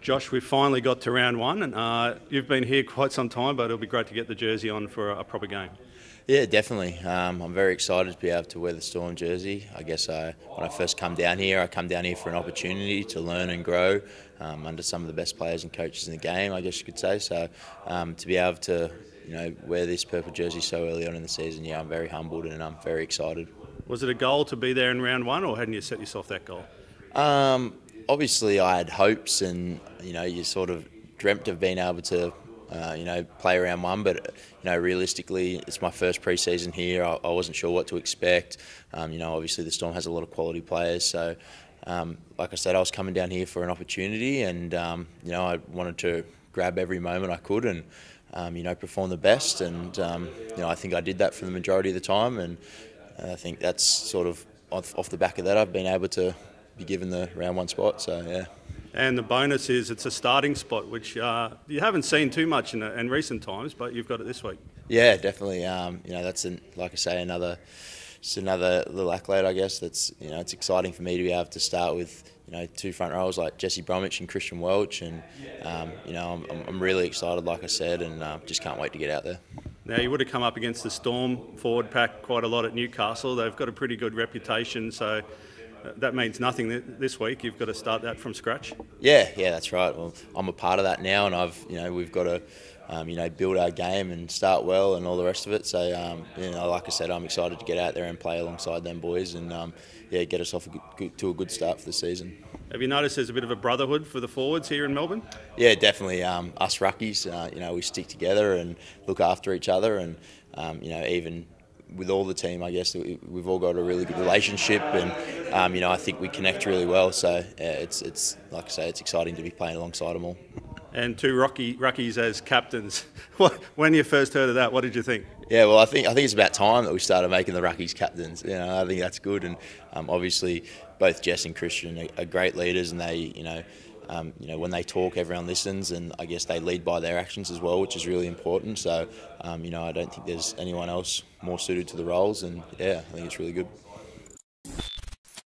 Josh, we've finally got to round one, and uh, you've been here quite some time, but it'll be great to get the jersey on for a, a proper game. Yeah, definitely. Um, I'm very excited to be able to wear the Storm jersey. I guess I, when I first come down here, I come down here for an opportunity to learn and grow um, under some of the best players and coaches in the game. I guess you could say. So um, to be able to, you know, wear this purple jersey so early on in the season, yeah, I'm very humbled and I'm very excited. Was it a goal to be there in round one, or hadn't you set yourself that goal? Um, obviously, I had hopes, and you know, you sort of dreamt of being able to uh, you know, play around one. But you know, realistically, it's my first preseason here. I, I wasn't sure what to expect. Um, you know, obviously the Storm has a lot of quality players, so. Um, like I said, I was coming down here for an opportunity, and um, you know, I wanted to grab every moment I could, and um, you know, perform the best. And um, you know, I think I did that for the majority of the time, and I think that's sort of off, off the back of that, I've been able to be given the round one spot. So yeah. And the bonus is it's a starting spot, which uh, you haven't seen too much in, in, recent times, but you've got it this week. Yeah, definitely. Um, you know, that's an, like I say, another just another little accolade, I guess. That's you know, it's exciting for me to be able to start with you know two front rows like Jesse Bromwich and Christian Welch, and um, you know, I'm, I'm really excited, like I said, and uh, just can't wait to get out there. Now, you would have come up against the Storm forward pack quite a lot at Newcastle. They've got a pretty good reputation, so that means nothing this week. You've got to start that from scratch. Yeah, yeah, that's right. Well, I'm a part of that now, and I've, you know, we've got to, um, you know, build our game and start well and all the rest of it. So, um, you know, like I said, I'm excited to get out there and play alongside them boys, and um, yeah, get us off a good, to a good start for the season. Have you noticed there's a bit of a brotherhood for the forwards here in Melbourne? Yeah, definitely. Um, us ruckies, uh, you know, we stick together and look after each other, and um, you know, even with all the team, I guess we've all got a really good relationship, and um, you know I think we connect really well. So yeah, it's it's like I say, it's exciting to be playing alongside them all. And two Rocky Rockies as captains. when you first heard of that, what did you think? Yeah, well, I think I think it's about time that we started making the Rockies captains. You know, I think that's good, and um, obviously both Jess and Christian are, are great leaders, and they you know um, you know, when they talk, everyone listens, and I guess they lead by their actions as well, which is really important. So, um, you know, I don't think there's anyone else more suited to the roles, and yeah, I think it's really good.